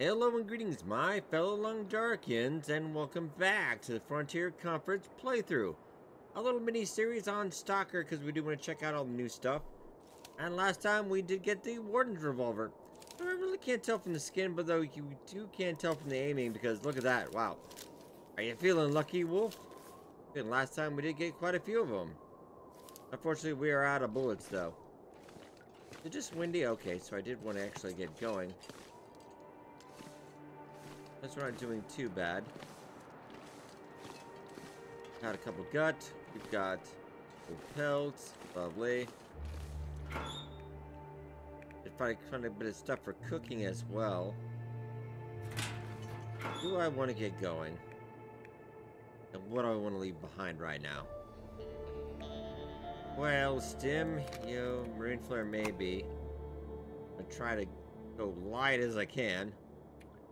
Hello and greetings, my fellow Lungdarkians, and welcome back to the Frontier Comforts playthrough. A little mini-series on Stalker, because we do want to check out all the new stuff. And last time we did get the Warden's Revolver. I really can't tell from the skin, but though you do can't tell from the aiming, because look at that, wow. Are you feeling lucky, Wolf? And last time we did get quite a few of them. Unfortunately, we are out of bullets, though. It's just windy? Okay, so I did want to actually get going. That's not doing too bad. Got a couple gut. We've got pelts. Lovely. Did find a bit of stuff for cooking as well. Do I want to get going? And what do I want to leave behind right now? Well, stim, you know, marine flare maybe. I try to go light as I can.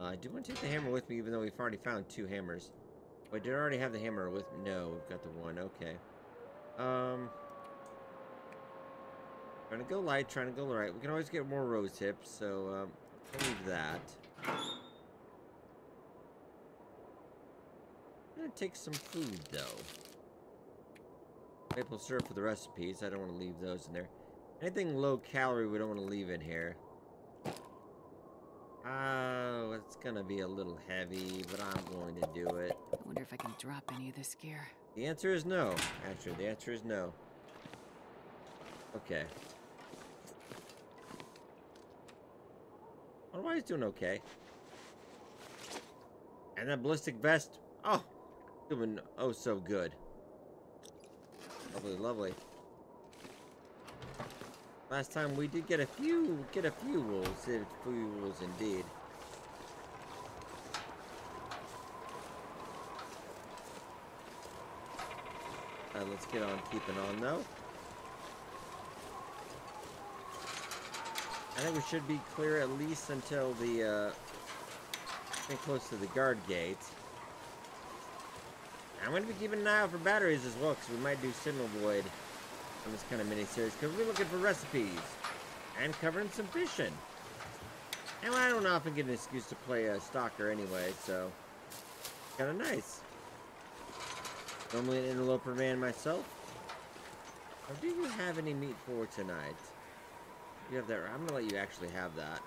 Uh, I do want to take the hammer with me, even though we've already found two hammers. Wait, did I already have the hammer with me? No, we've got the one. Okay. Um, trying to go light, trying to go right. We can always get more rose hips, so um, I'll leave that. I'm gonna take some food though. Maple syrup for the recipes. I don't want to leave those in there. Anything low calorie we don't want to leave in here. Oh, it's gonna be a little heavy, but I'm going to do it. I wonder if I can drop any of this gear. The answer is no. Actually, the answer is no. Okay. Otherwise, doing okay. And that ballistic vest. Oh, doing oh so good. Lovely, lovely. Last time we did get a few, get a few wolves, a few wolves indeed. Uh, let's get on keeping on though. I think we should be clear at least until the, uh, close to the guard gate. I'm going to be keeping an eye out for batteries as well, because we might do Signal Void on this kind of mini-series because we're looking for recipes and covering some fishing. And I don't often get an excuse to play a stalker anyway, so kind of nice. Normally an interloper man myself. Or do you have any meat for tonight? You have that. I'm gonna let you actually have that.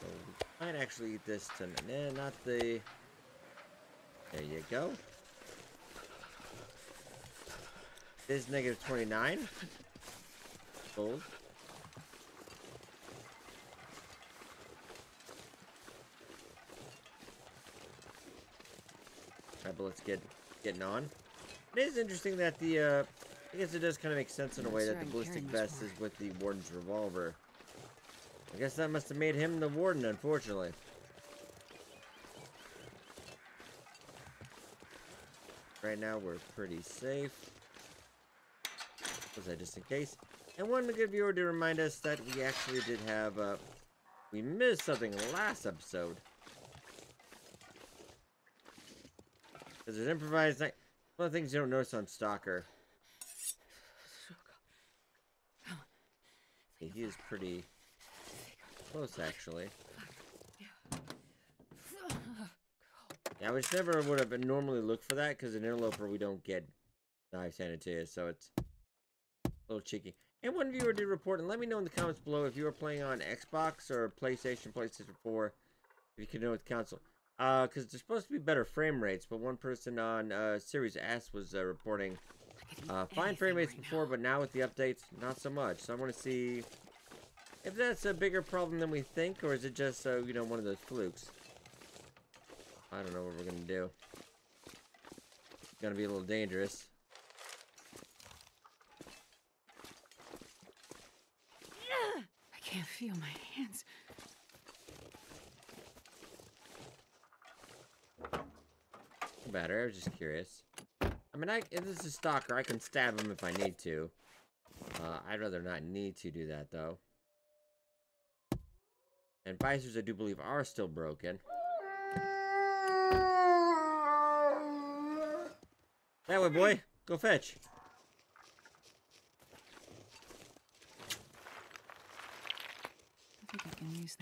So we might actually eat this tonight. Nah, not the. There you go. Is negative 29. Gold. Alright, but let's get getting on. It is interesting that the, uh, I guess it does kind of make sense in a way that the ballistic vest is with the warden's revolver. I guess that must have made him the warden, unfortunately. Right now, we're pretty safe was that just in case? And one good viewer to remind us that we actually did have, uh, we missed something last episode. Because there's improvised knife. One of the things you don't notice on Stalker. He is pretty close, actually. Yeah, just never would have normally looked for that because an Interloper we don't get knives handed to you, so it's a little cheeky. And one viewer did report, and let me know in the comments below if you are playing on Xbox or PlayStation, PlayStation 4, if you can know with console. Uh, because there's supposed to be better frame rates, but one person on uh, Series S was uh, reporting uh, fine frame rates right before, now. but now with the updates, not so much. So I want to see if that's a bigger problem than we think, or is it just, uh, you know, one of those flukes. I don't know what we're going to do. It's going to be a little dangerous. Can't feel my hands. Better, I was just curious. I mean, I, if this is a Stalker, I can stab him if I need to. Uh, I'd rather not need to do that, though. And visors, I do believe, are still broken. That way, boy. Go fetch.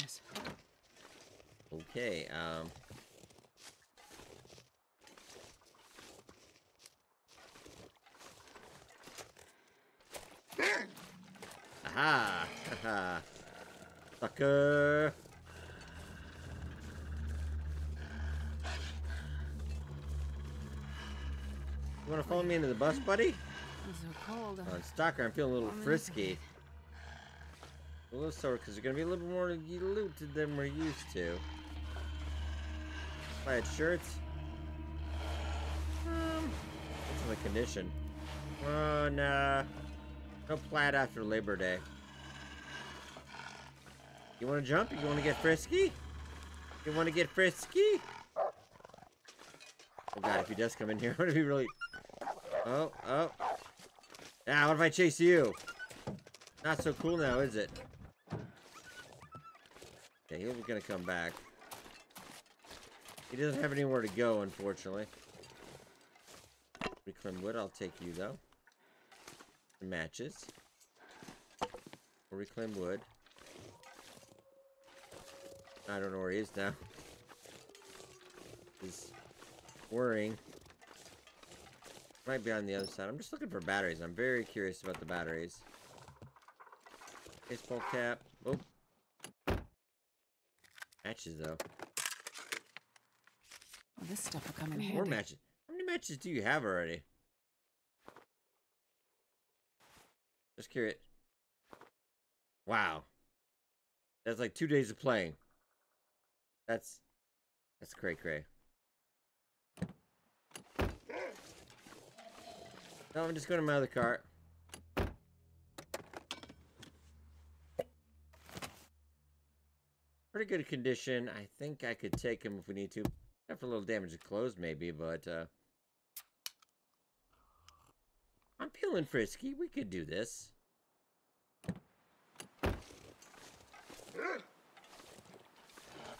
Use this. Okay, um... Aha! Haha! Sucker! You wanna follow me into the bus, buddy? It's so cold. Uh, Stalker, I'm feeling a little I'm frisky. A little sore because there's gonna be a little more loot than we're used to. Plaid shirts. Um, what's the condition? Oh, nah. No plaid after Labor Day. You wanna jump? You wanna get frisky? You wanna get frisky? Oh god, if he does come in here, would it be really... Oh, oh. Ah, what if I chase you? Not so cool now, is it? Okay, he's gonna come back. He doesn't have anywhere to go, unfortunately. Reclaim wood, I'll take you, though. The matches. Reclaim wood. I don't know where he is now. He's worrying. Might be on the other side. I'm just looking for batteries. I'm very curious about the batteries. Baseball cap. Oh. Matches, though. Well, this stuff will come in handy. More matches. How many matches do you have already? Just curious. Wow. That's like two days of playing. That's that's cray cray. No, I'm just going to my other cart. Pretty good condition. I think I could take him if we need to. After a little damage to clothes, maybe, but uh, I'm feeling frisky. We could do this.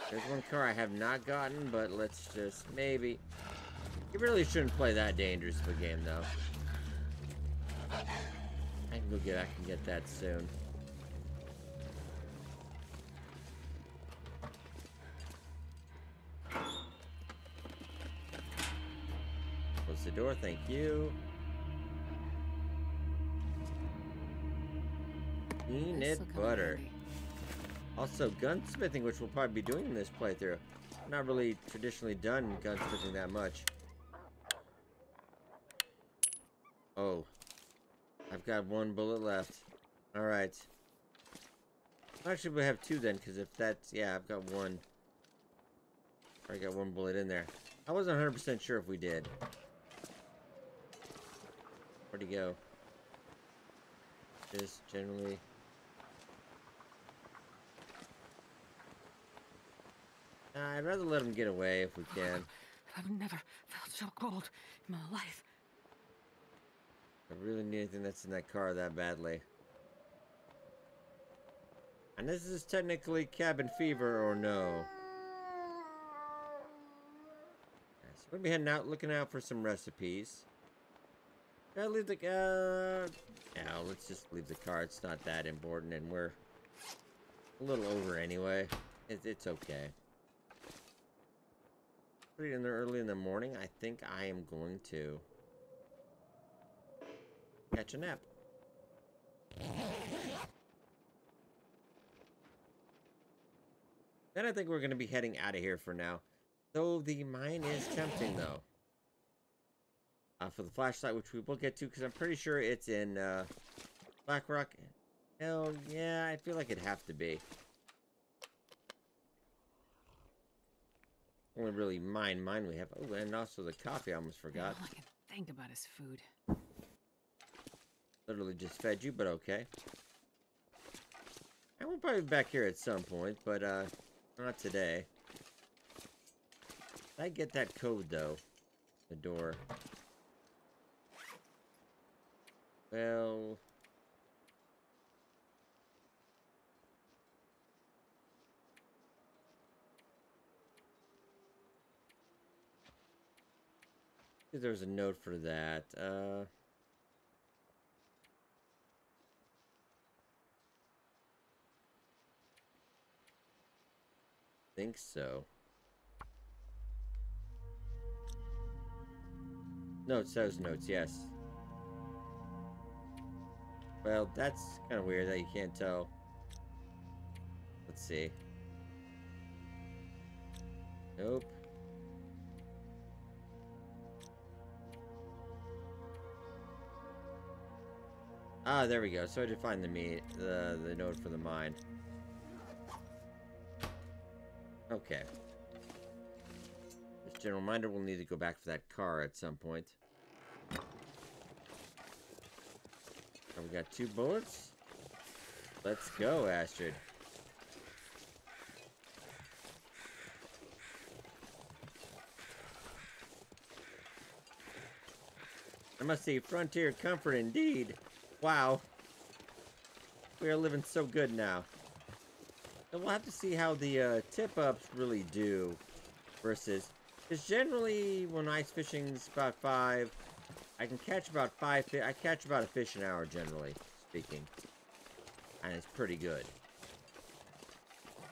There's one car I have not gotten, but let's just maybe. You really shouldn't play that dangerous of a game, though. I can go get. I can get that soon. The door, thank you. Peanut This'll come in butter. Also, gunsmithing, which we'll probably be doing in this playthrough. Not really traditionally done gunsmithing that much. Oh. I've got one bullet left. Alright. Actually, we have two then, because if that's... Yeah, I've got one. I got one bullet in there. I wasn't 100% sure if we did. Where'd he go? Just generally... Nah, I'd rather let him get away if we can. I've never felt so cold in my life. I really need anything that's in that car that badly. And this is technically cabin fever or no? So we'll be heading out, looking out for some recipes. Leave the uh no, let's just leave the car. It's not that important, and we're a little over anyway. It, it's okay. Pretty in there early in the morning. I think I am going to catch a nap. Then I think we're going to be heading out of here for now. Though the mine is tempting, though. Uh, for the flashlight, which we will get to, because I'm pretty sure it's in uh, Black Rock. Hell, yeah, I feel like it'd have to be. Only really mine, mine we have. Oh, and also the coffee, I almost forgot. All I can think about is food. Literally just fed you, but okay. I will probably be back here at some point, but uh, not today. I get that code though, the door. Well, there was a note for that. Uh. think so. Notes, those notes, yes. Well, that's kind of weird that you can't tell. Let's see. Nope. Ah, there we go. So I did find the me the the note for the mine. Okay. Just general reminder, we'll need to go back for that car at some point. We got two bullets. Let's go, Astrid. I must say, frontier comfort indeed. Wow. We are living so good now. And we'll have to see how the uh, tip-ups really do versus... Because generally, when ice fishing's about five, I can catch about five fish. I catch about a fish an hour, generally speaking. And it's pretty good.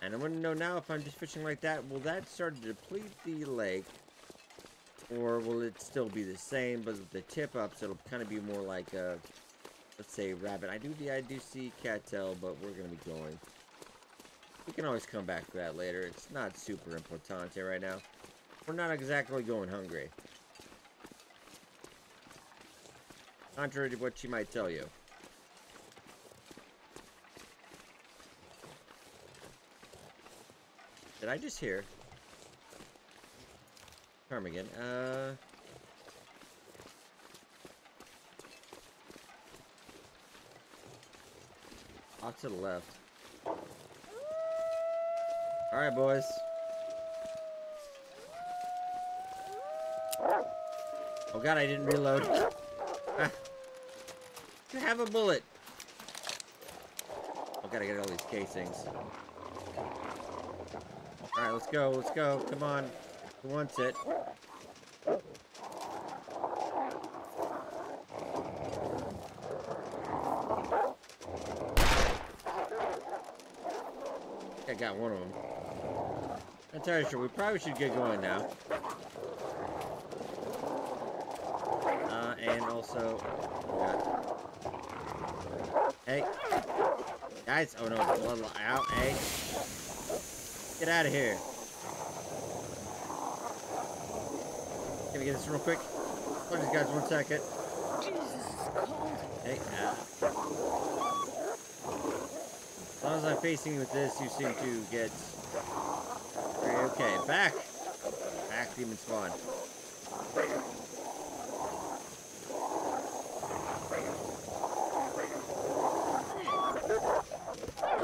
And I want to know now if I'm just fishing like that, will that start to deplete the lake? Or will it still be the same, but with the tip-ups, it'll kind of be more like a let's say rabbit. I do I do see cattail, but we're gonna be going. We can always come back to that later. It's not super important right now. We're not exactly going hungry. Contrary to what she might tell you. Did I just hear? Ptarmigan. Uh... Off to the left. Alright, boys. Oh god, I didn't reload. I have a bullet. I gotta get all these casings. Alright, let's go, let's go. Come on. Who wants it? I got one of them. I'm entirely sure. We probably should get going now. Uh, and also, Hey. Guys, oh no, blood out. Hey. Get out of here. Can we get this real quick? Hold these guys one second. Hey, uh, as long as I'm facing with this, you seem to get... Okay, back! Back, demon spawn.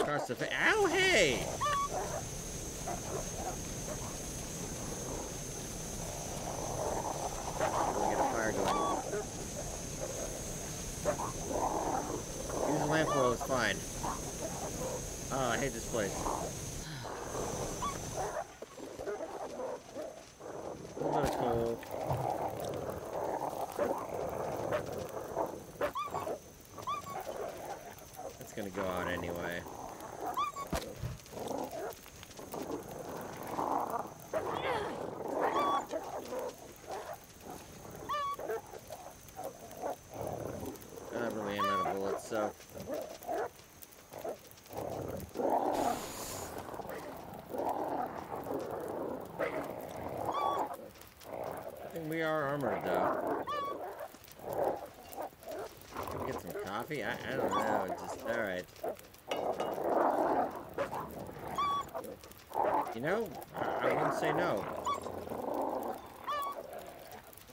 Across the face. Ow, hey! Really get a fire going. Use the lamp oil, it's fine. Oh, I hate this place. A little bit. It's gonna go out anyway. I not really am out of bullets, so Are armored though. Can we get some coffee? I, I don't know. Just alright. You know, I, I wouldn't say no.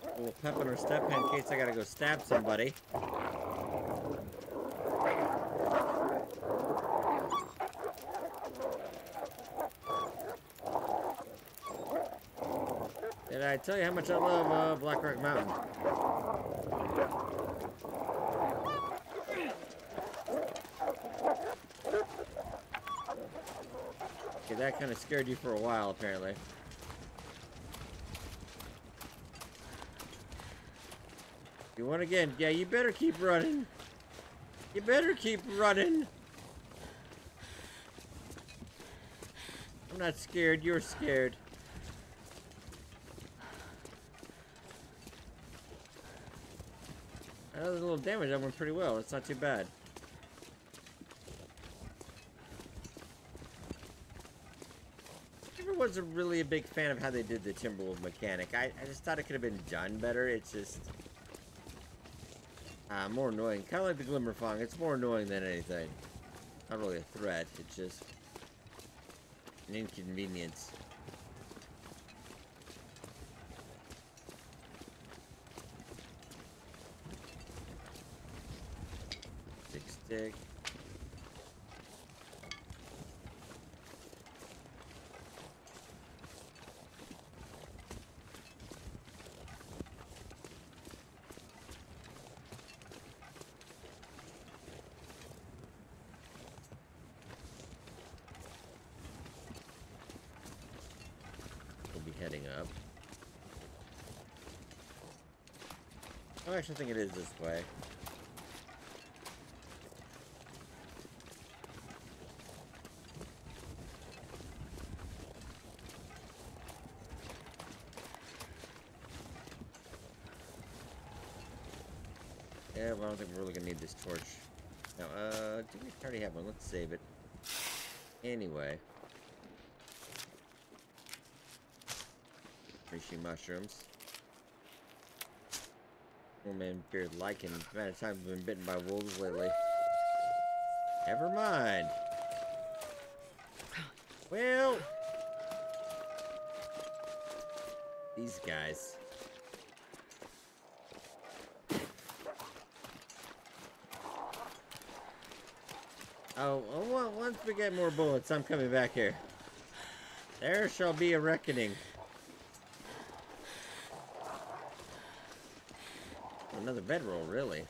A little pep in our step in case I gotta go stab somebody. Tell you how much I love uh, Black Rock Mountain? Okay, that kind of scared you for a while, apparently. You want again? Yeah, you better keep running. You better keep running. I'm not scared. You're scared. That was a little damage. That went pretty well. It's not too bad. Never was a really a big fan of how they did the Timberwolf mechanic. I, I just thought it could have been done better. It's just uh, more annoying. Kind of like the Glimmer Fog. It's more annoying than anything. Not really a threat. It's just an inconvenience. We'll be heading up. I actually think it is this way. Don't think we're really gonna need this torch. Now, uh, do we already have one? Let's save it. Anyway. Reishi mushrooms. Oh man, beard lichen. The amount of times I've been bitten by wolves lately. Never mind. Well, these guys. Oh, well, once we get more bullets, I'm coming back here. There shall be a reckoning. Another bedroll, really.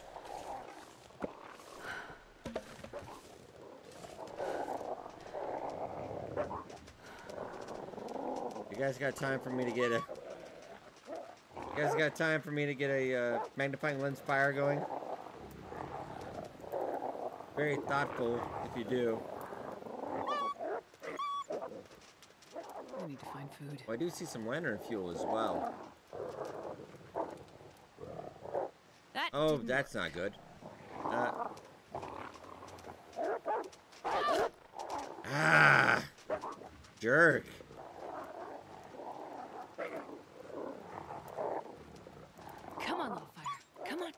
You guys got time for me to get a... You guys got time for me to get a uh, magnifying lens fire going? Very thoughtful if you do. I need to find food. Oh, I do see some lantern fuel as well. That Oh, that's not good. Uh. Ah! Jerk. Come on, little fire. Come on.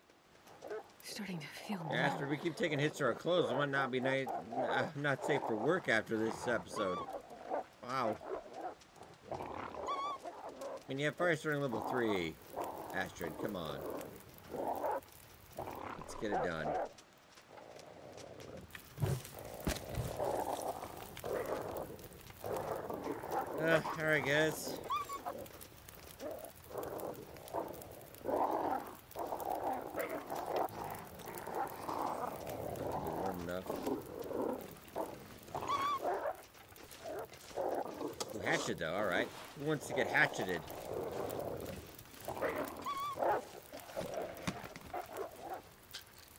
Starting to feel Yeah, numb. after we keep taking hits to our clothes, it might not be nice, uh, not safe for work after this episode. Wow. I mean, you have fire starting level 3, Astrid, come on. Let's get it done. Uh, alright guys. Warm enough. Ooh, hatchet though, alright. Who wants to get hatcheted?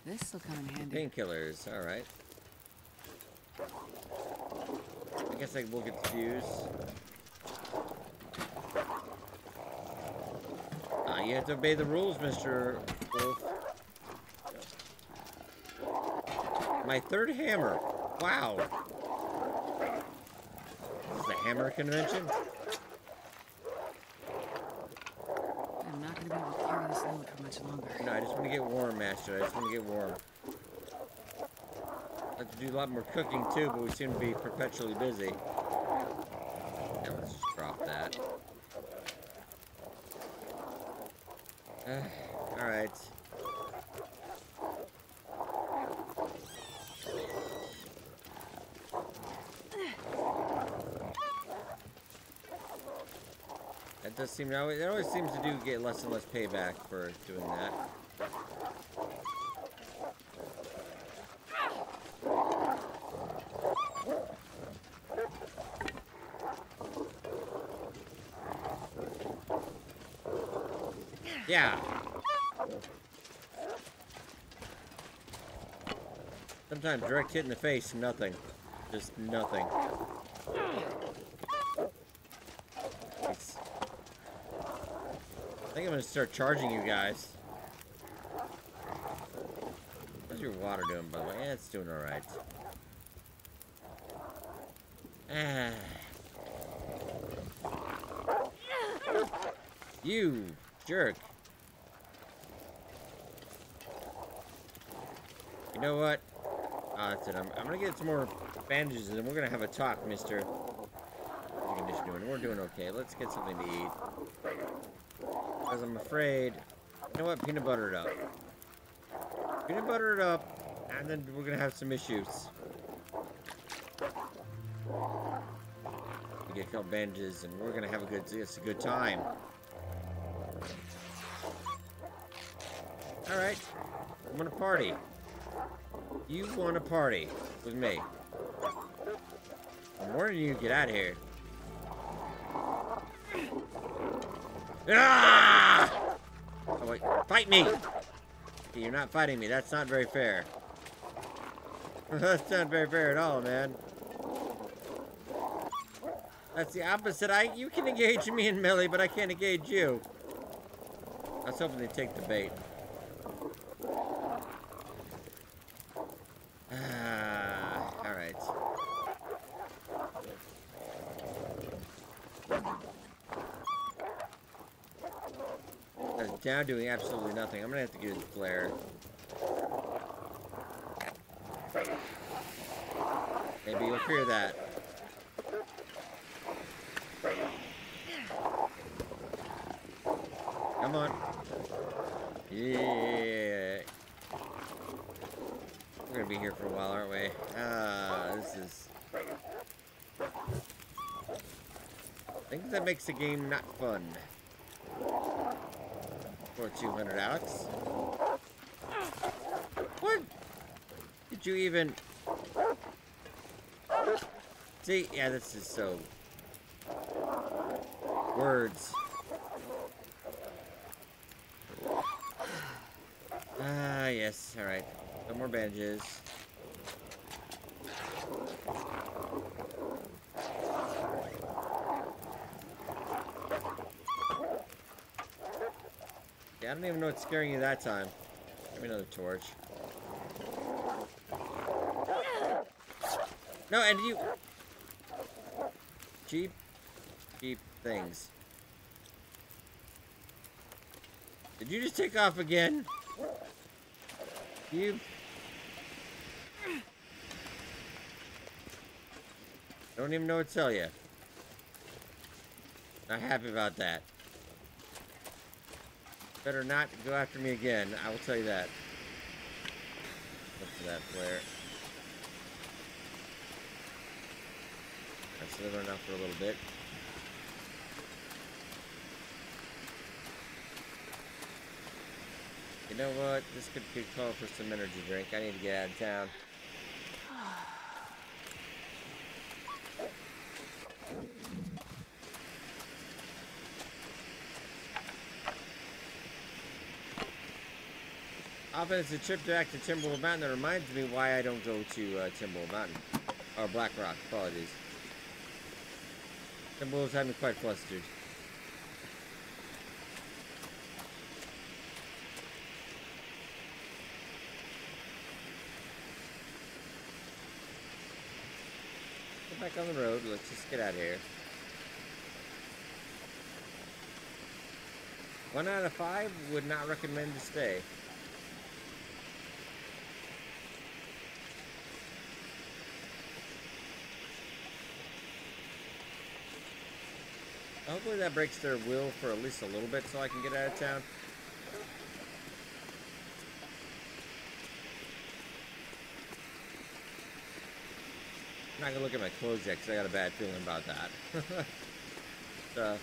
This will come in handy. Painkillers, alright. I guess I will get the fuse. Uh, you have to obey the rules, Mr. Wolf. My third hammer. Wow. This is a hammer convention? I'm not going to be able to carry this load for much longer. No, I just want to get warm, Master. I just want to get warm. I have to do a lot more cooking too, but we seem to be perpetually busy. Now let's just drop that. Uh, Alright. That does seem, it always, it always seems to do get less and less payback for doing that. Yeah. Sometimes direct hit in the face, nothing. Just nothing. I'm gonna start charging you guys. How's your water doing, by the way? Yeah, it's doing alright. Ah. You jerk. You know what? Ah, that's it. I'm, I'm gonna get some more bandages and we're gonna have a talk, mister. Condition doing? We're doing okay. Let's get something to eat. Because I'm afraid... You know what? Peanut butter it up. Peanut butter it up, and then we're gonna have some issues. We get a couple bandages, and we're gonna have a good, it's a good time. All right, I'm gonna party. You want to party with me? I'm warning you, get out of here. Ah! Fight me! Okay, you're not fighting me. That's not very fair. That's not very fair at all, man. That's the opposite. I you can engage me in melee, but I can't engage you. I was hoping they'd take the bait. Ah, all right. That's now doing absolutely nothing. I'm gonna have to get his flare. Maybe you'll hear that. Come on. Yeah. We're gonna be here for a while, aren't we? Ah, this is. I think that makes the game not fun. For 200, Alex. What? Did you even... See? Yeah, this is so... Words. Ah, yes. Alright. No more bandages. Yeah, I don't even know what's scaring you that time. Give me another torch. No, and you... Cheap, cheap things. Did you just take off again? You... Don't even know what to tell you. Not happy about that. Better not go after me again. I will tell you that. Look for that flare. Live enough for a little bit. You know what? This could be call for some energy drink. I need to get out of town. It's a trip back to Timberwolf Mountain that reminds me why I don't go to uh, Timberwolf Mountain. Or Black Rock, apologies. Timberwolves have me quite flustered. Get back on the road. Let's just get out of here. One out of five would not recommend to stay. Hopefully that breaks their will for at least a little bit so I can get out of town. I'm not gonna look at my clothes yet because I got a bad feeling about that. so,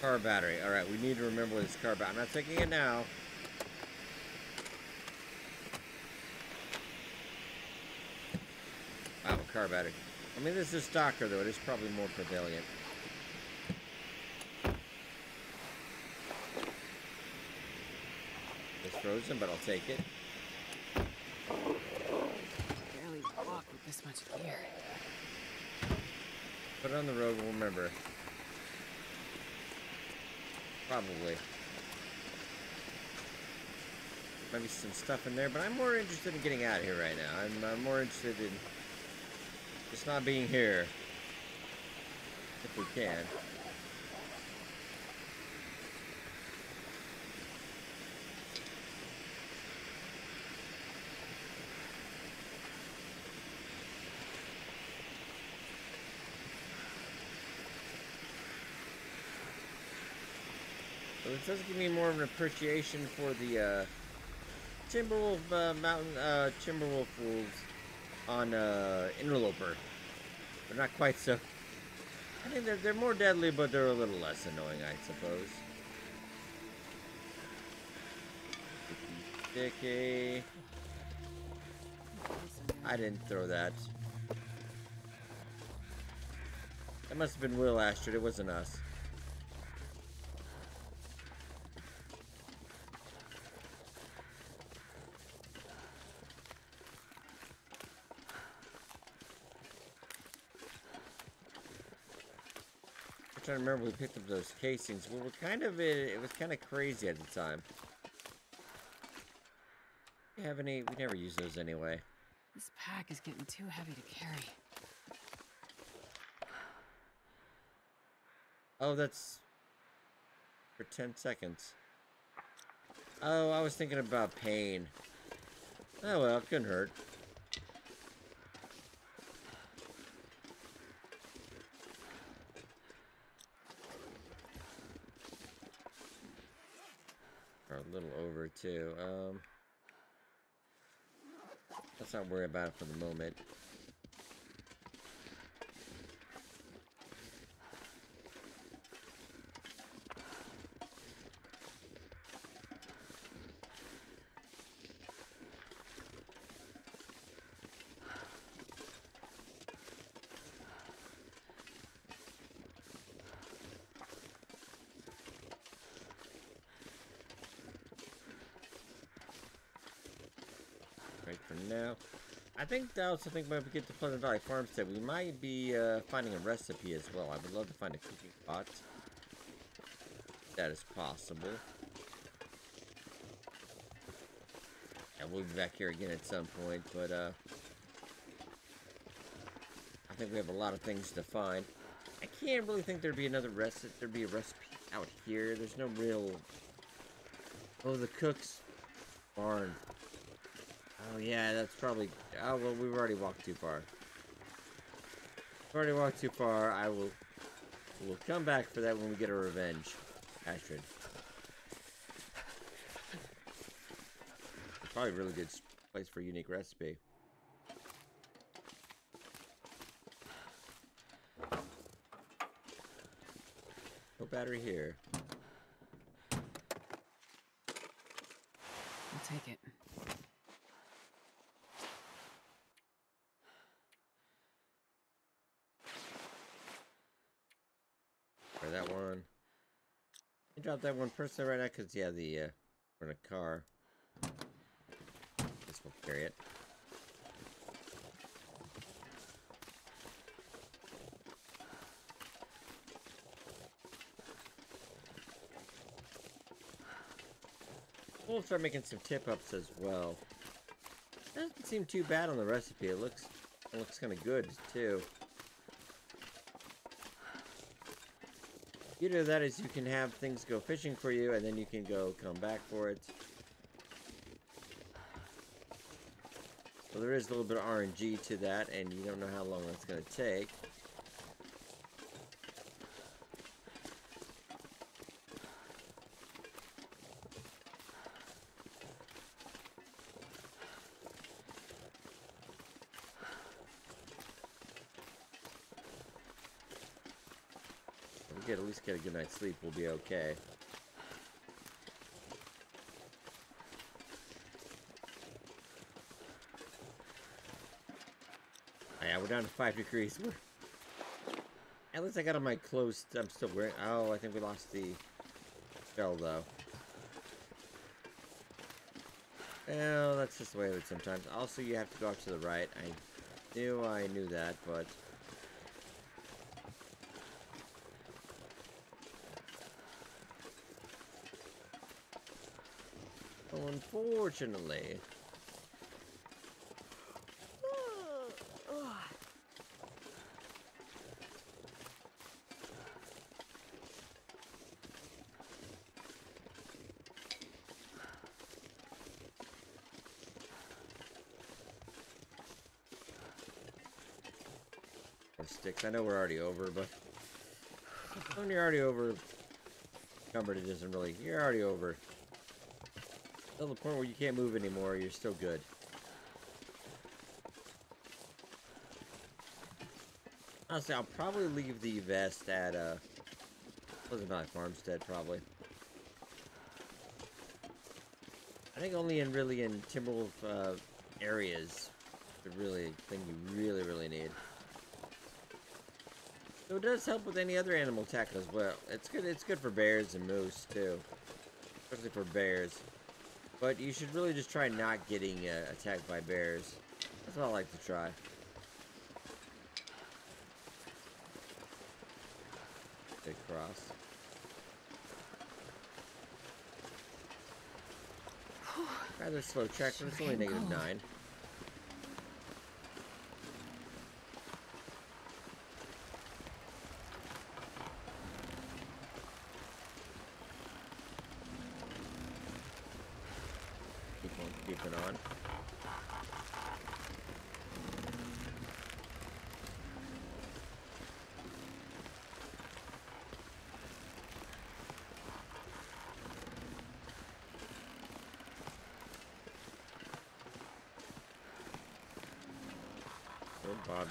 car battery. All right, we need to remember this car battery. I'm not taking it now. Wow, car battery. I mean, this is Stalker, though. It is probably more prevalent. It's frozen, but I'll take it. Barely walk with this much gear. Put it on the road, we'll remember. Probably. Maybe some stuff in there, but I'm more interested in getting out of here right now. I'm, I'm more interested in just not being here. If we can. This does give me more of an appreciation for the uh, Timberwolf uh, Mountain uh, Timberwolf wolves on uh, Interloper. They're not quite so. I mean, they're they're more deadly, but they're a little less annoying, I suppose. Sticky. I didn't throw that. That must have been Will Astrid. It wasn't us. Trying to remember we picked up those casings. We were kind of it was kind of crazy at the time. We have any? We never use those anyway. This pack is getting too heavy to carry. Oh, that's for 10 seconds. Oh, I was thinking about pain. Oh well, it couldn't hurt. Or a little over too. Um, let's not worry about it for the moment. Right for now. I think I also think when we get to Pleasant Valley Farmstead, we might be uh, finding a recipe as well. I would love to find a cooking pot. That is possible. And we'll be back here again at some point, but uh, I think we have a lot of things to find. I can't really think there'd be another recipe. There'd be a recipe out here. There's no real. Oh, the cook's barn. Oh yeah, that's probably. Oh well, we've already walked too far. We've already walked too far. I will. We'll come back for that when we get our revenge, Astrid. Probably a really good place for a unique recipe. No battery here. I'll take it. Or that one. You drop that one person right now because yeah, the uh, we're in a car. This will carry it. We'll start making some tip ups as well. Doesn't seem too bad on the recipe. It looks it looks kind of good too. Of that is you can have things go fishing for you, and then you can go come back for it. So there is a little bit of RNG to that, and you don't know how long that's going to take. If we get at least get a good night's sleep, we'll be okay. Oh, yeah, we're down to five degrees. We're... At least I got on my clothes. I'm still wearing. Oh, I think we lost the spell though. Well, that's just the way of it sometimes. Also, you have to go off to the right. I knew I knew that, but Unfortunately. Sticks. I know we're already over, but when you're already over, numbered it isn't really. You're already over. The point where you can't move anymore, you're still good. Honestly, I'll probably leave the vest at, uh, Pleasant Valley Farmstead, probably. I think only in really in Timberwolf, uh, areas, the really thing you really, really need. So it does help with any other animal attack as well. It's good. It's good for bears and moose too, especially for bears. But you should really just try not getting uh, attacked by bears. That's what I like to try. Big cross. Rather slow check, but it's only negative 9.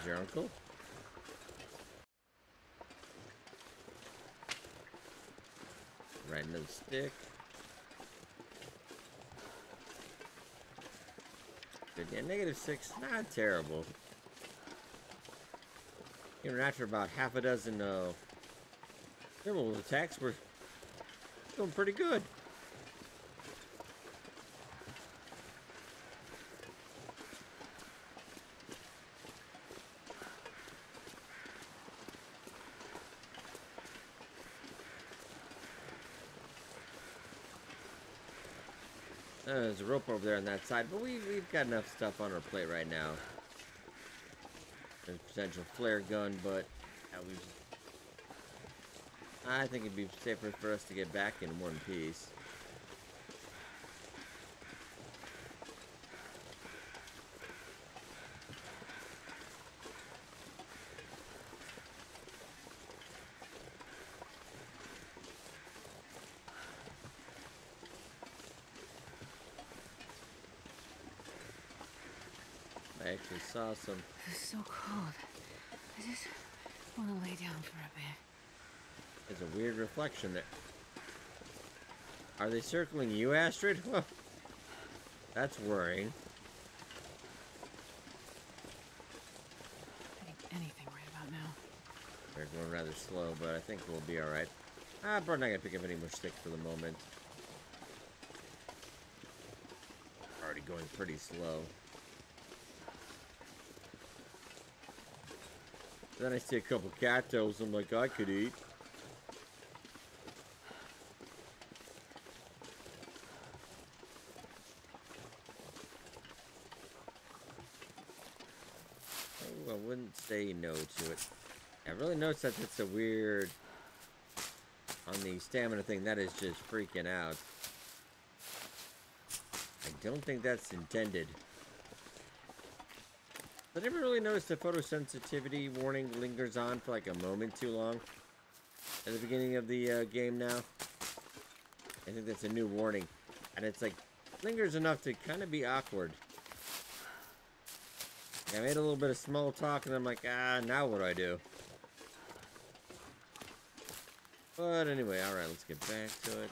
Your uncle. The stick. Yeah, negative six, not terrible. Even after about half a dozen uh, thermal attacks, we're doing pretty good. Rope over there on that side, but we, we've got enough stuff on our plate right now. There's potential flare gun, but I think it'd be safer for us to get back in one piece. I actually saw some. It's so cold. I just want to lay down for a bit. It's a weird reflection there. Are they circling you, Astrid? Well, that's worrying. I think anything right about now. They're going rather slow, but I think we'll be alright. Ah, probably not gonna pick up any more sticks for the moment. Already going pretty slow. Then I see a couple cattails I'm like, I could eat. Oh, I wouldn't say no to it. I really noticed that it's a weird... On the stamina thing, that is just freaking out. I don't think that's intended. I never really noticed the photosensitivity warning lingers on for like a moment too long. At the beginning of the uh, game now. I think that's a new warning. And it's like, lingers enough to kind of be awkward. I made a little bit of small talk and I'm like, ah, now what do I do? But anyway, alright, let's get back to it.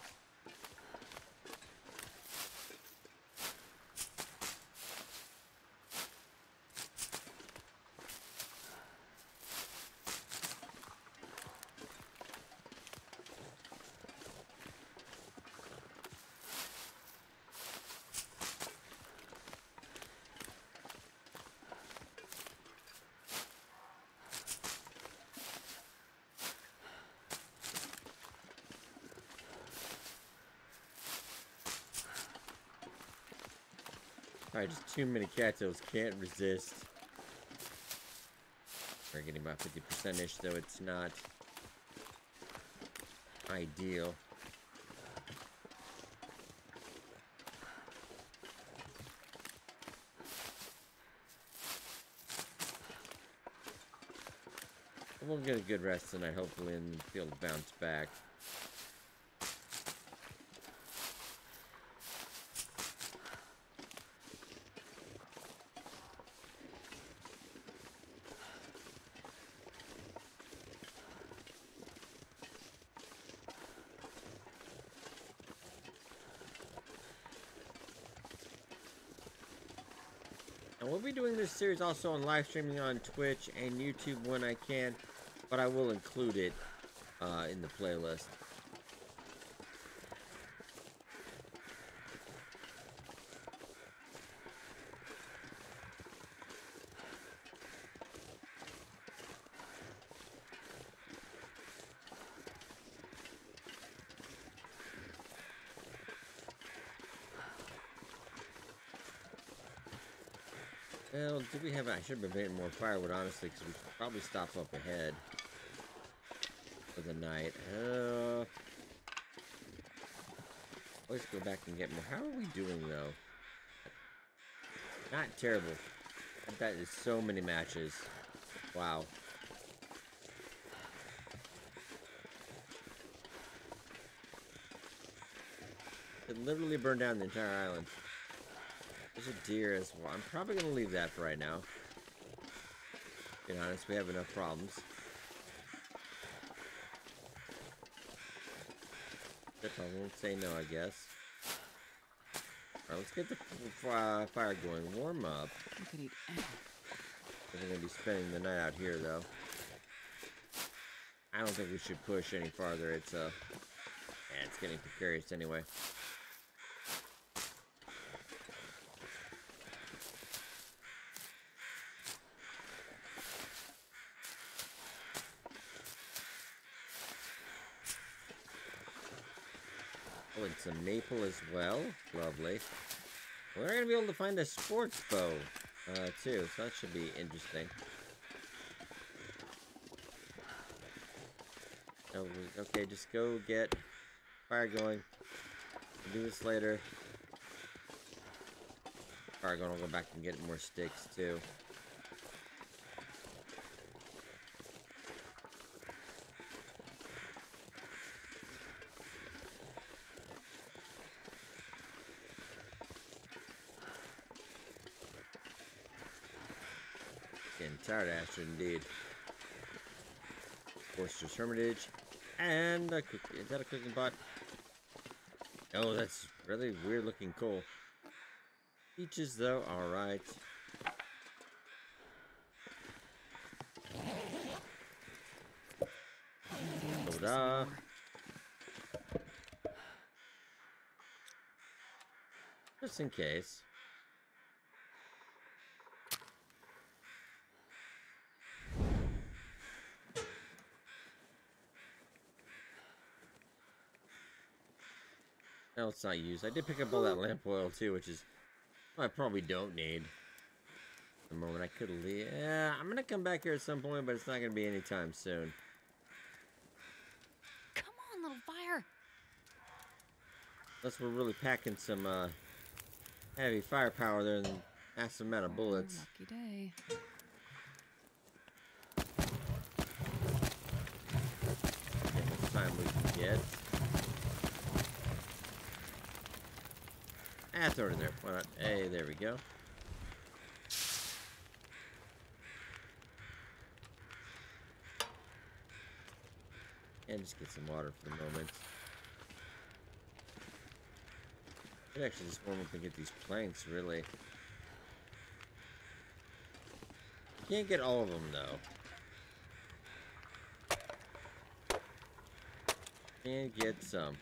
Alright, just too many cattails. Can't resist. We're getting about 50%-ish, though it's not ideal. We'll get a good rest tonight, hopefully, and able to bounce back. And we'll be doing this series also on live streaming on Twitch and YouTube when I can, but I will include it uh, in the playlist. We have? I should have been more firewood, honestly, because we should probably stop up ahead for the night. Uh, let's go back and get more. How are we doing though? Not terrible. That is so many matches. Wow. It literally burned down the entire island. A deer as well. I'm probably going to leave that for right now. Being honest, we have enough problems. If I won't say no, I guess. Alright, let's get the uh, fire going. Warm up. Could eat We're going to be spending the night out here, though. I don't think we should push any farther. It's, uh... Yeah, it's getting precarious anyway. And some maple as well. Lovely. We're gonna be able to find a sports bow, uh, too, so that should be interesting. Okay, just go get fire going. We'll do this later. Fire going, I'll go back and get more sticks, too. Tired of indeed. Forster's Hermitage. And a cook is that a cooking pot? Oh, that's really weird looking coal. Peaches though, alright. Soda. Just in case. It's not used. I did pick up all that lamp oil too, which is I probably don't need. At the moment I could leave. Yeah, I'm gonna come back here at some point, but it's not gonna be anytime soon. Come on, little fire. Unless we're really packing some uh, heavy firepower there and massive amount of bullets. Lucky day. Time we can get. Ah, throw it in there. Why not? Hey, there we go. And just get some water for the moment. Could actually just warm up and get these planks, really. Can't get all of them, though. And get some.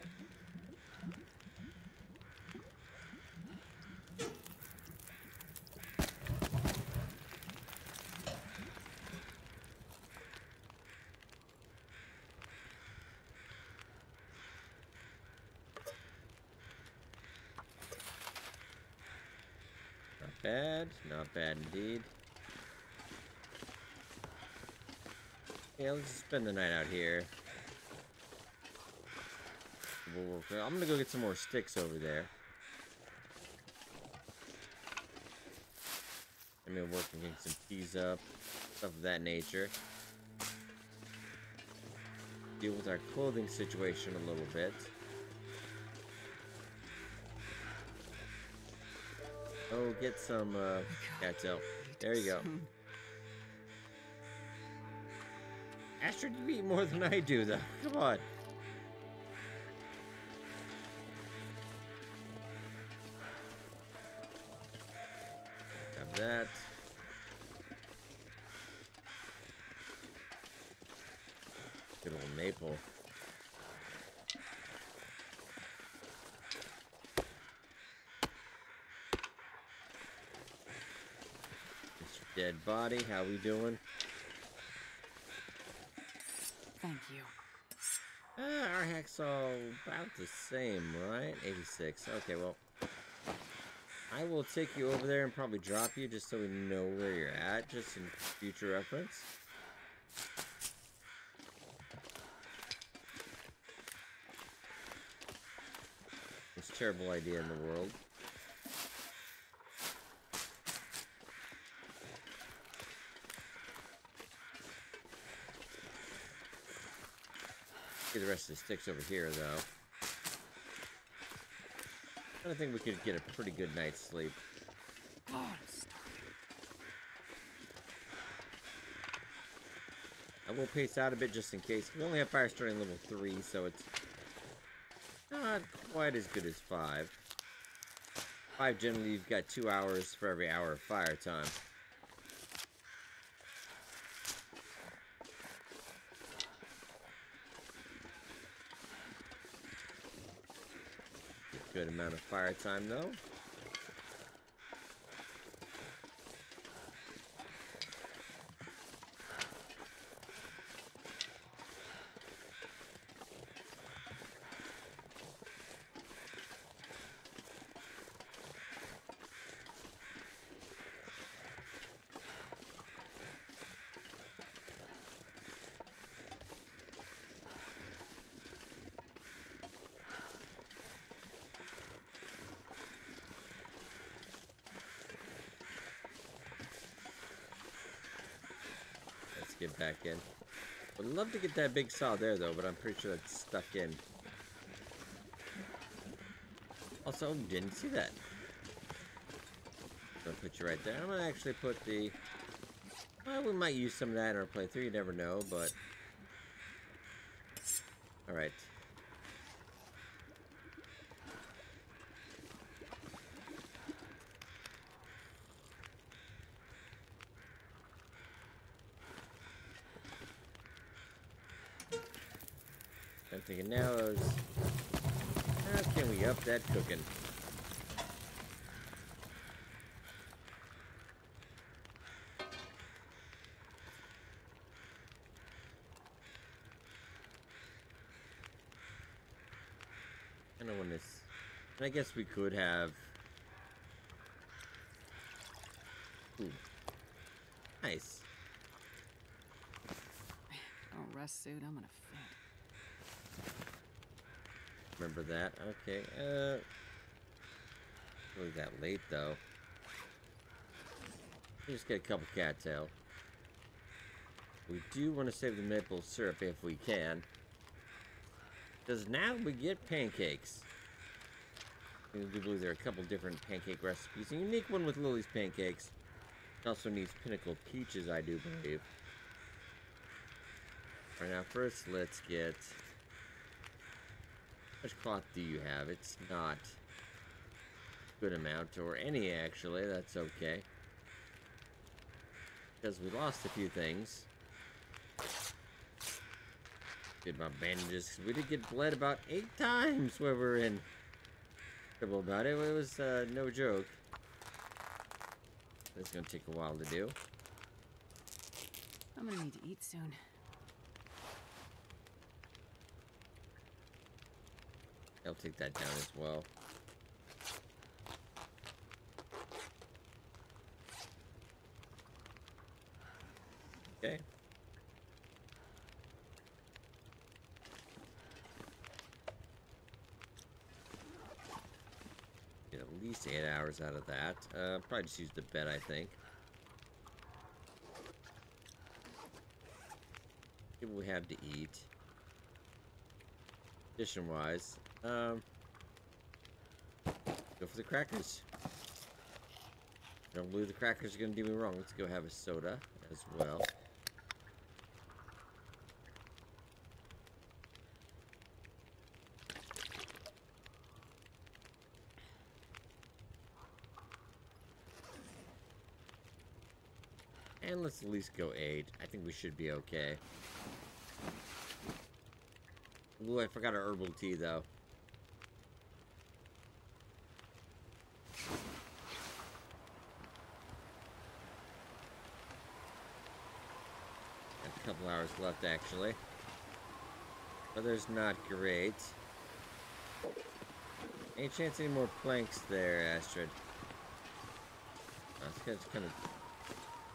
Bad. Indeed. Yeah, let's spend the night out here. We'll. I'm gonna go get some more sticks over there. I mean, working getting some keys up, stuff of that nature. Deal with our clothing situation a little bit. Oh, get some, uh, cattail. There you go. Astrid, you eat more than I do, though. Come on. Body, how we doing? Thank you. Ah, our all about the same, right? 86. Okay, well. I will take you over there and probably drop you just so we know where you're at, just in future reference. Most terrible idea in the world. Get the rest of the sticks over here, though. I think we could get a pretty good night's sleep. I will pace out a bit just in case. We only have fire starting level 3, so it's not quite as good as 5. 5 generally you've got 2 hours for every hour of fire time. Good amount of fire time though. Let's in. Would love to get that big saw there though, but I'm pretty sure that's stuck in. Also, didn't see that. Gonna put you right there. I'm gonna actually put the. Well, we might use some of that in our playthrough. You never know, but. All right. I'm thinking now is how can we up that cooking? I don't want this. I guess we could have. Ooh. Nice. Oh, rest suit, I'm gonna faint. Remember that? Okay, uh... Really that late, though. Just get a couple cattail. We do want to save the maple syrup if we can. Because now we get pancakes. I do believe there are a couple different pancake recipes. A unique one with Lily's pancakes. It Also needs Pinnacle Peaches, I do believe. Alright, now first let's get... Much cloth do you have? It's not a good amount, or any actually, that's okay. Because we lost a few things. Did my bandages, we did get bled about eight times when we were in trouble about it. It was uh, no joke. It's gonna take a while to do. I'm gonna need to eat soon. I'll take that down as well. Okay. Get at least eight hours out of that. Uh, probably just use the bed, I think. What we have to eat? Addition wise. Um, go for the crackers. I don't believe the crackers are going to do me wrong. Let's go have a soda as well. And let's at least go eight. I think we should be okay. Ooh, I forgot our herbal tea though. Got a couple hours left actually. Weather's not great. Any chance any more planks there, Astrid? I was kind of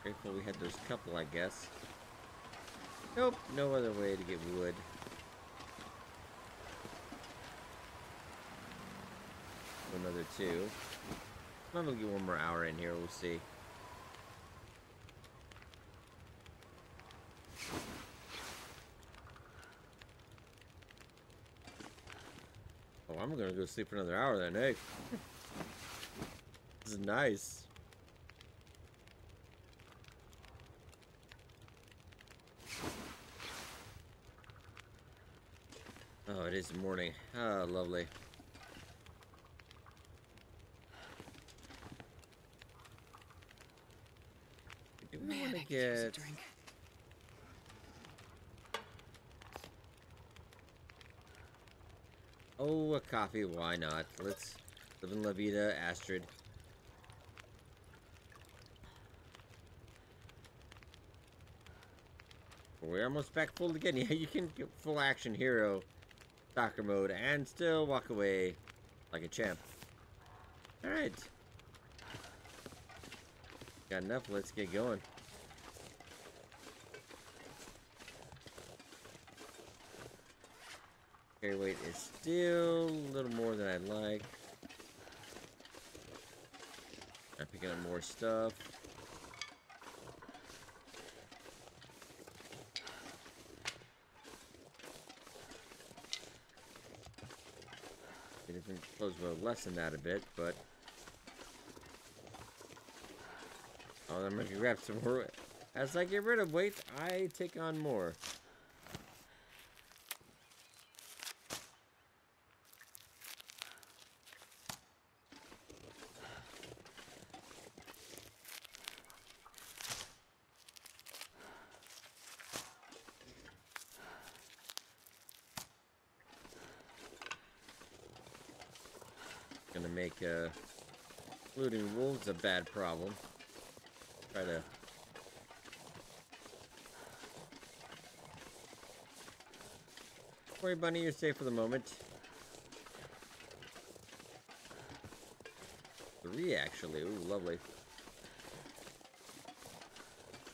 grateful we had those couple, I guess. Nope, no other way to get wood. Another two. I'm gonna get one more hour in here, we'll see. Oh, I'm gonna go sleep for another hour then, hey. this is nice. Oh, it is morning. Ah, lovely. Do we Man, want I to could use a get? Oh, a coffee. Why not? Let's live in La Vida, Astrid. We're almost back full again. Yeah, you can get full action hero soccer mode and still walk away like a champ. Alright. Got enough, let's get going. Carry weight is still a little more than I'd like. I'm picking up more stuff. It been close well less that a bit, but Oh, I'm gonna grab some more. As I get rid of weight, I take on more. Gonna make uh, looting wolves a bad problem. Try to. Worry, Bunny, you're safe for the moment. Three, actually. Ooh, lovely.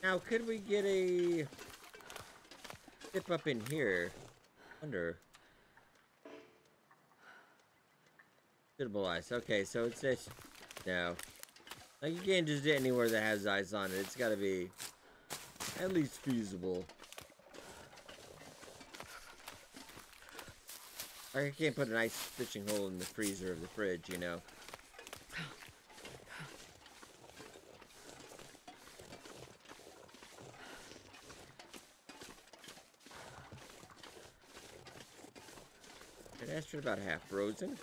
Now, could we get a tip-up in here? Under. Suitable ice. Okay, so it's this. No. Like, you can't just hit anywhere that has ice on it. It's gotta be at least feasible. I can't put an ice fishing hole in the freezer of the fridge, you know? For about half frozen.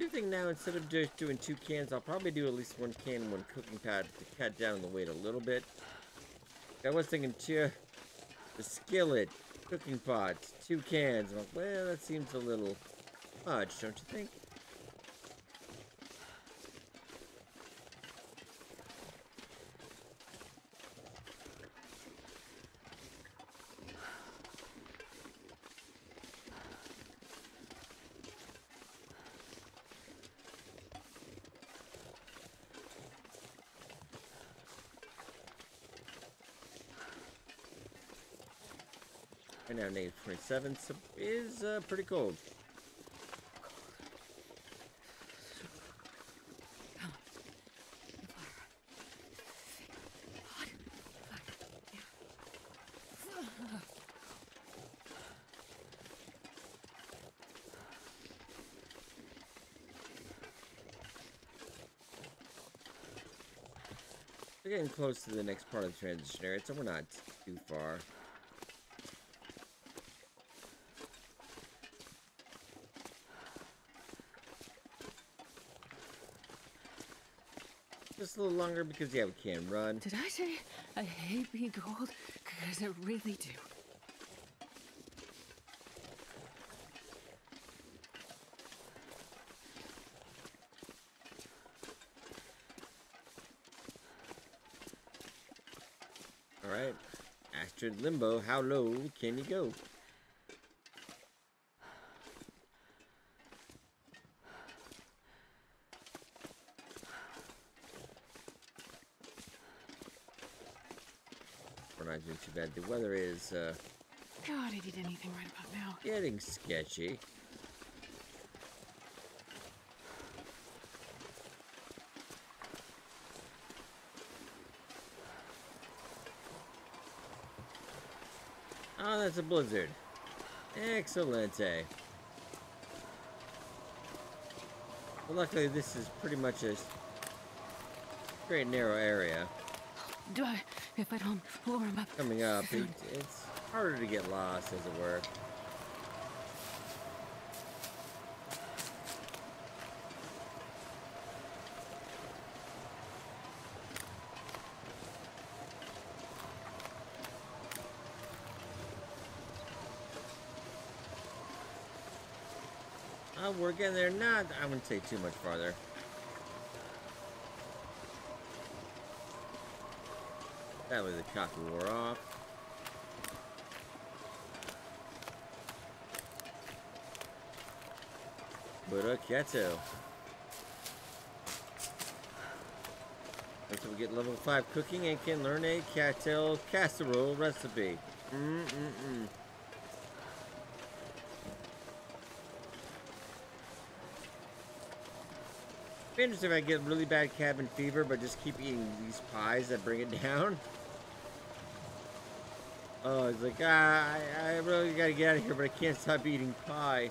Do think now instead of just doing two cans, I'll probably do at least one can and one cooking pot to cut down the weight a little bit. I was thinking two, the skillet, cooking pot, two cans. Well, that seems a little much, don't you think? Right now, negative 27 so is uh, pretty cold. We're getting close to the next part of the transition area, so we're not too far. Just a little longer because, yeah, we can run. Did I say I hate being cold? Because I really do. Alright. Astrid Limbo, how low can you go? We're not doing too bad. The weather is uh, God, I did anything right about now. getting sketchy. Oh, that's a blizzard. Excelente. Well, luckily this is pretty much a straight narrow area. Do I? If I don't warm up. Coming up, it, it's harder to get lost, as it were. Oh, we're getting there. Not, I wouldn't say too much farther. That way the copy wore off. Burrito. Uh, Until we get level 5 cooking and can learn a cattail casserole recipe. Mm-mm-mm. Be interesting if I get really bad cabin fever, but just keep eating these pies that bring it down. Oh, it's like, ah, I, I really gotta get out of here, but I can't stop eating pie.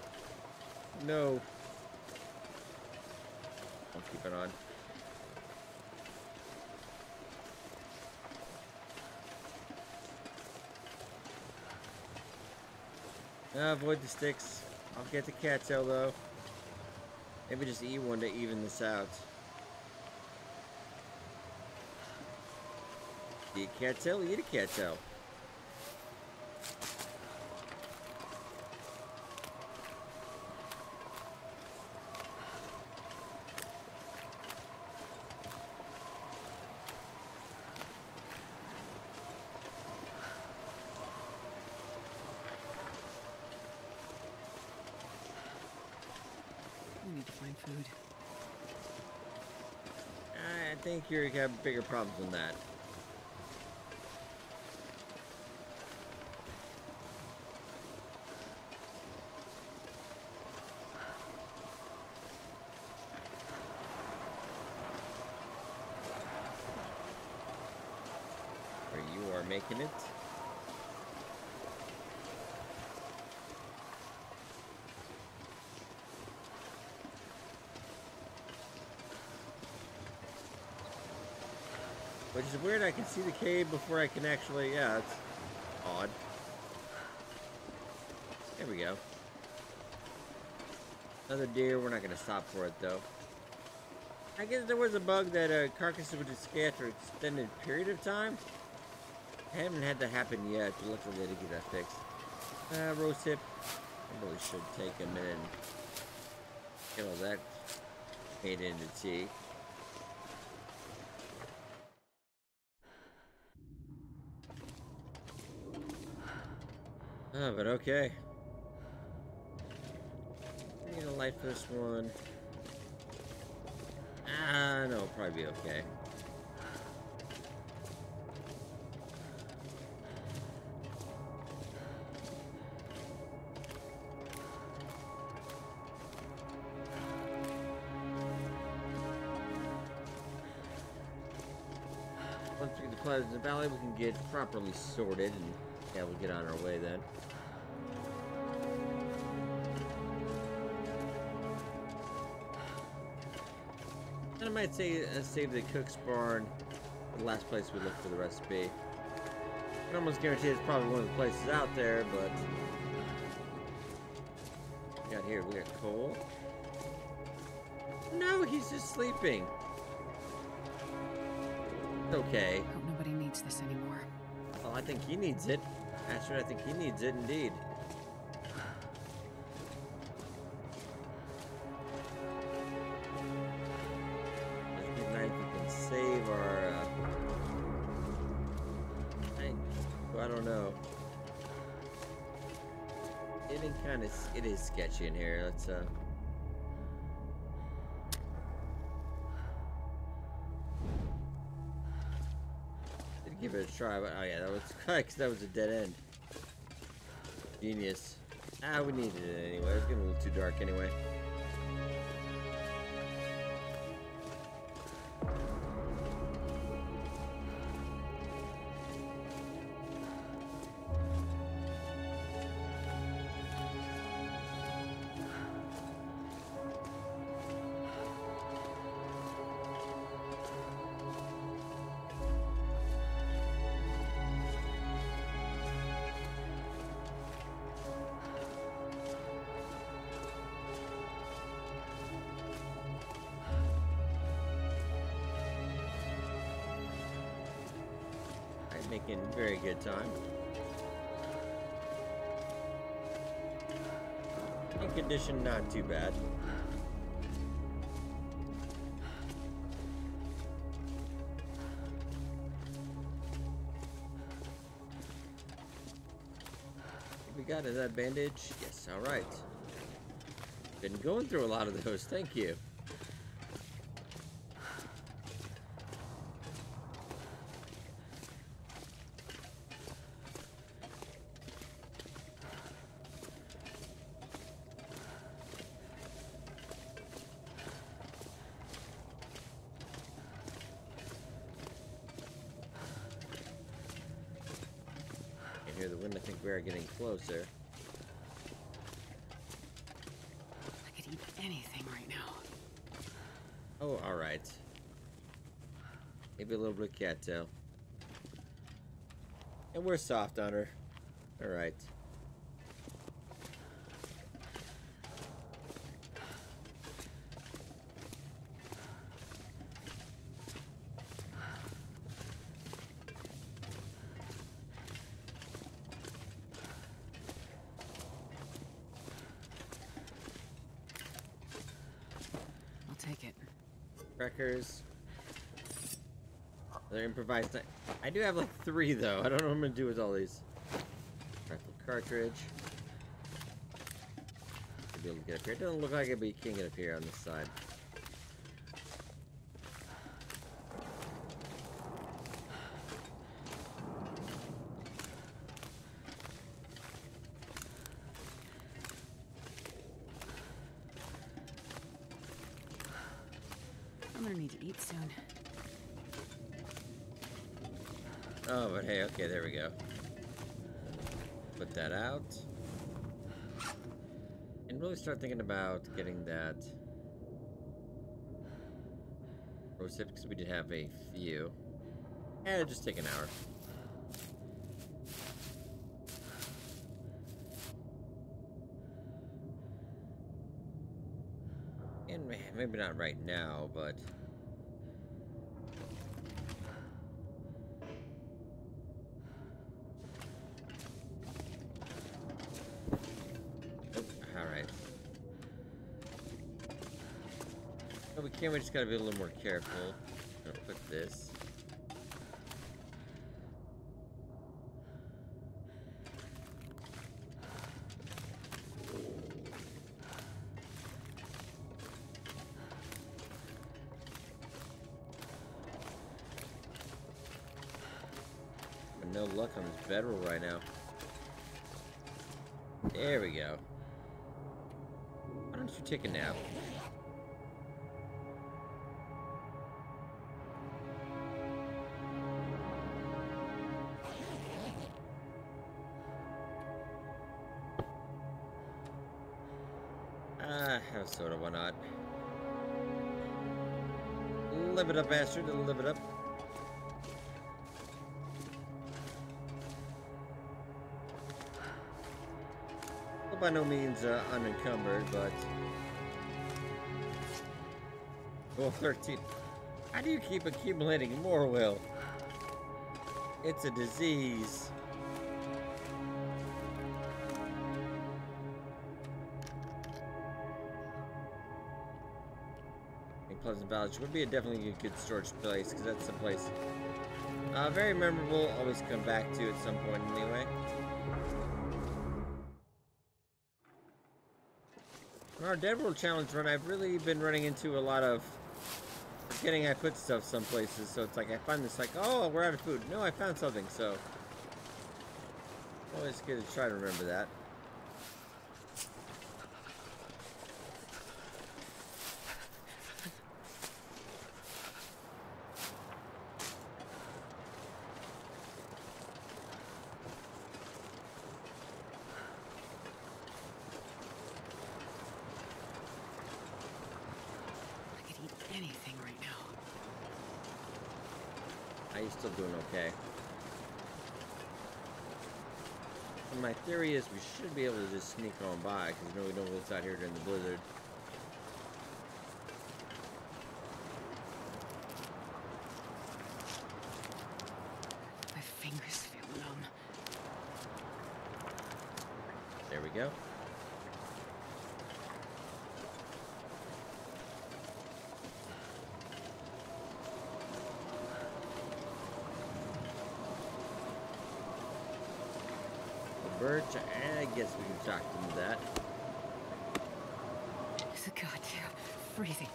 No. I'll keep it on. Ah, avoid the sticks. I'll get the cattail though. Maybe just eat one to even this out. Eat a cattail, eat a cattail. We need to find food. Think you have bigger problems than that. Where you are making it. Is weird, I can see the cave before I can actually, yeah, it's odd. There we go. Another deer, we're not going to stop for it though. I guess there was a bug that uh, carcasses would escape after an extended period of time. I haven't had that happen yet, but luckily they did get that fixed. Uh, rose hip. Should take a minute and all that made into tea. Oh, but okay. I need a light for this one. Ah, no, probably be okay. Once we get the clouds in the valley, we can get properly sorted and yeah, we'll get on our way then. And I might say uh, save the cook's barn, the last place we look for the recipe. I can almost guarantee it's probably one of the places out there, but we got here, we got coal. No, he's just sleeping. It's okay. Hope nobody needs this anymore. Well, I think he needs it. Astrid, I think he needs it indeed. Save our. Uh... I, don't know. Kind of. It is sketchy in here. Let's uh. Try, but oh yeah, that was because that was a dead end. Genius. Ah, we needed it anyway. It was getting a little too dark anyway. Making very good time. In condition, not too bad. We got is that bandage? Yes, alright. Been going through a lot of those, thank you. I hear the wind, I think we're getting closer. I could eat anything right now. Oh, alright. Maybe a little bit of cattail. And we're soft on her. Alright. I'll take it. Crackers. They're improvised. I- do have like three though. I don't know what I'm gonna do with all these. Rifle cartridge. Should be able to get up here. It doesn't look like it, but you can get up here on this side. Okay, there we go. Put that out. And really start thinking about getting that rose because we did have a few. Eh, just take an hour. And maybe not right now, but Alright. No, we just gotta be a little more careful. Gonna put this. But no luck on this bedroll right now. There we go. Why don't you take a nap? Live it up, bastard, live it up. Well, by no means uh, unencumbered, but... Well, 13. How do you keep accumulating more will? It's a disease. Pleasant Valley would be a definitely a good storage place because that's the place uh, very memorable. Always come back to at some point anyway. On our Dead World Challenge run, I've really been running into a lot of forgetting I put stuff some places. So it's like I find this like, oh, we're out of food. No, I found something. So always good to try to remember that. I could eat anything right now. Are you still doing okay? And my theory is we should be able to just sneak on by because you know we what's out here during the blizzard. My fingers feel numb. There we go. Birch, I guess we can talk to that. It's a goddamn freezing.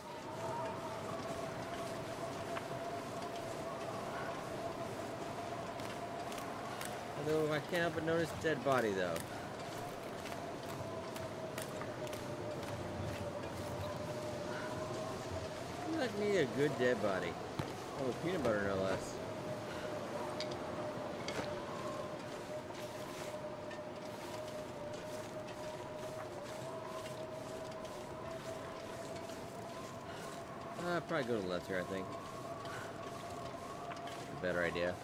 Although I can't help but notice dead body though. Like me a good dead body. Oh, peanut butter no less. Go to the left here, I think. Better idea.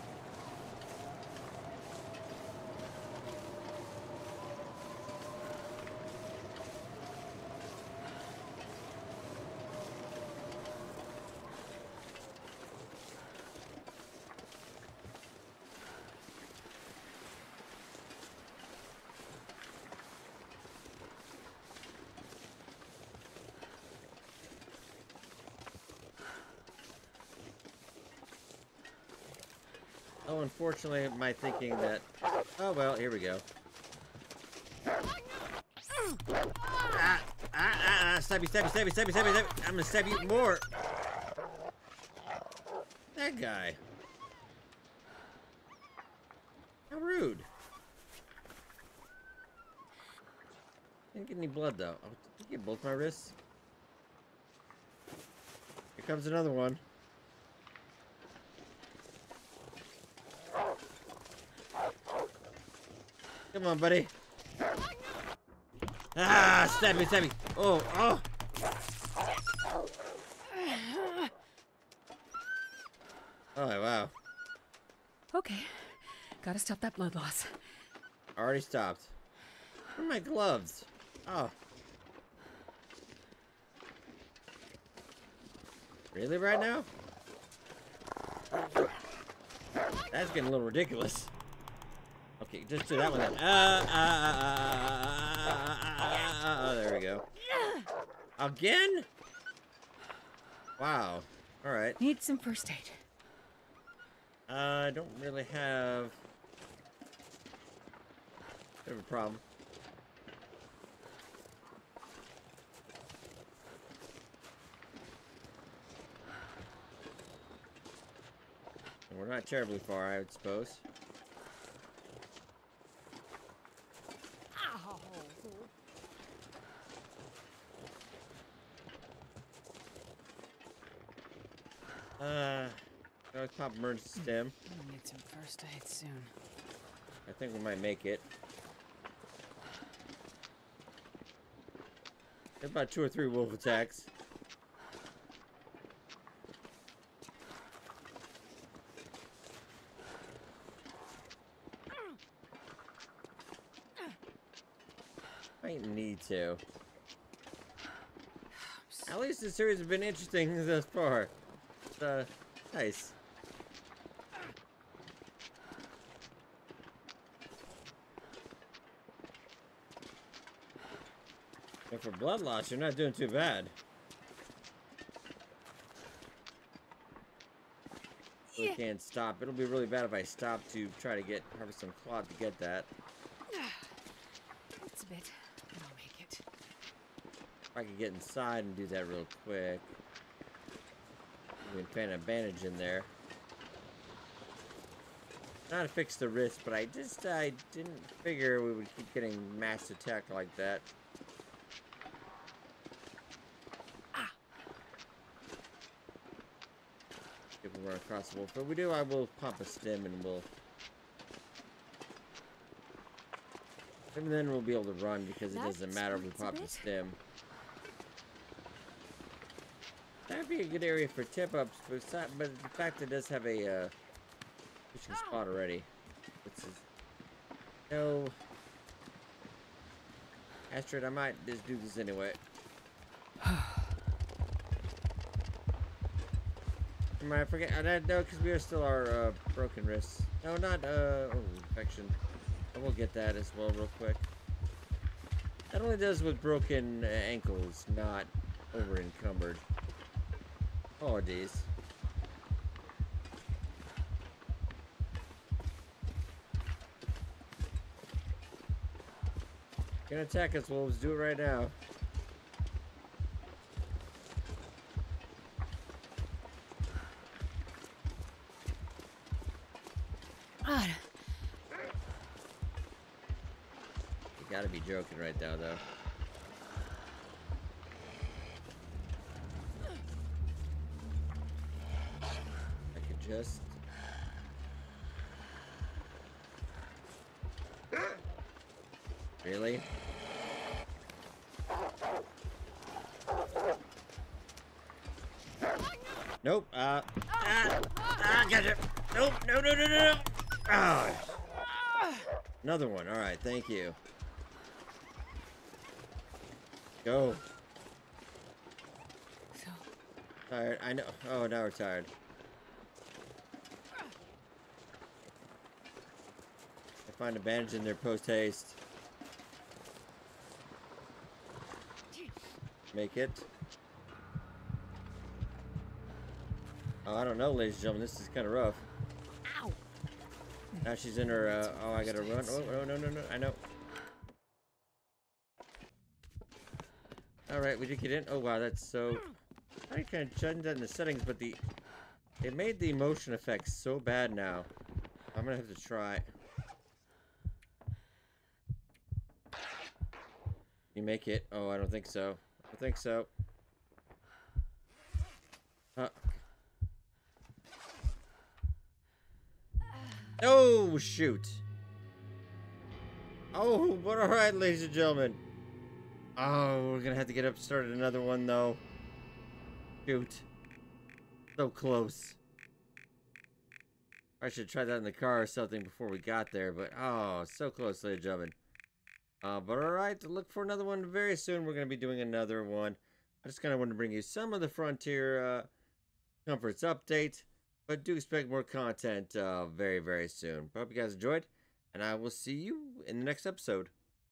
Oh, unfortunately, my thinking that... Oh, well, here we go. Ah, ah, ah, ah, stab you, stab you, stab you, stab you, stab you, stab you. I'm gonna stab you more. That guy. How rude. Didn't get any blood, though. Oh, did get both my wrists? Here comes another one. Come on, buddy. Ah, stab me, stab me. Oh, oh. Oh, wow. Okay. Gotta stop that blood loss. Already stopped. Where are my gloves? Oh. Really right now? That's getting a little ridiculous. Okay, just do that one then. Uh, uh, uh, uh, uh, uh, there we go. Again? Wow. Alright. Need some first aid. Uh, I don't really have... Bit of a problem. We're not terribly far, I would suppose. Uh, let's pop emergency stim. I need some first aid soon. I think we might make it. About two or three wolf attacks. Might need to. At least the series has been interesting thus far. Uh, nice. For blood loss, you're not doing too bad. We can't stop. It'll be really bad if I stop to try to get harvest some cloth to get that. It's a bit, I'll make it. If I could get inside and do that real quick. We can find a bandage in there. Not to fix the wrist, but I just I didn't figure we would keep getting mass attack like that. Ah. If we run across the wolf, but we do, I will pop a stim and we'll. And then we'll be able to run because it That doesn't matter if we explains pop the stim. That'd be a good area for tip ups, but, it's not, but the fact it does have a uh, fishing spot already. This is no Astrid. I might just do this anyway. Am I forget? I don't know because we are still our uh, broken wrists. No, not uh oh infection. I will get that as well real quick. That only does with broken uh, ankles, not over encumbered. Apologies. Gonna attack us, wolves. Do it right now. God. You gotta be joking right now, though. I could just. Really? Nope. Uh. Ah, ah, gotcha. Nope. No, no, no, no, no. Ah. Another one. All right. Thank you. Go. So, Tired. I know. Oh, now we're tired. I find a bandage in there post haste. Make it. Oh, I don't know, ladies and gentlemen. This is kind of rough. She's in her. Uh, oh, I gotta run. Oh, no, no, no, no. I know. All right, we did get in. Oh wow, that's so. I kind of changed that in the settings, but the it made the motion effects so bad now. I'm gonna have to try. You make it? Oh, I don't think so. I think so. Uh. Oh shoot! Oh, but all right, ladies and gentlemen. Oh, we're gonna have to get up started another one though. Shoot. So close. I should try that in the car or something before we got there, but oh, so close, ladies and gentlemen. Uh, but alright, look for another one very soon. We're gonna be doing another one. I just kind of want to bring you some of the Frontier uh, Comforts update, but do expect more content uh, very, very soon. Hope you guys enjoyed, and I will see you in the next episode.